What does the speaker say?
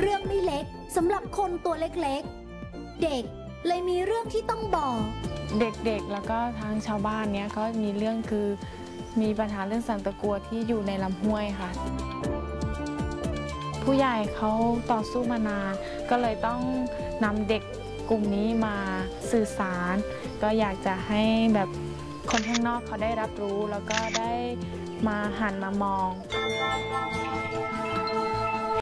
เรื่องไม่เล็กสำหรับคนตัวเล็กๆ เด็กเลยมีเรื่องที่ต้องบอก เด็กๆ แล้วก็ทางชาวบ้านเนี้ยก็มีเรื่องคือมีปัญหาเรื่องสันตะกัวที่อยู่ในลำห้วยค่ะ ผู้ใหญ่เขาต่อสู้มานาน ก็เลยต้องนำเด็กกลุ่มนี้มาสื่อสาร ก็อยากจะให้แบบคนข้างนอกเขาได้รับรู้แล้วก็ได้มาหันมามอง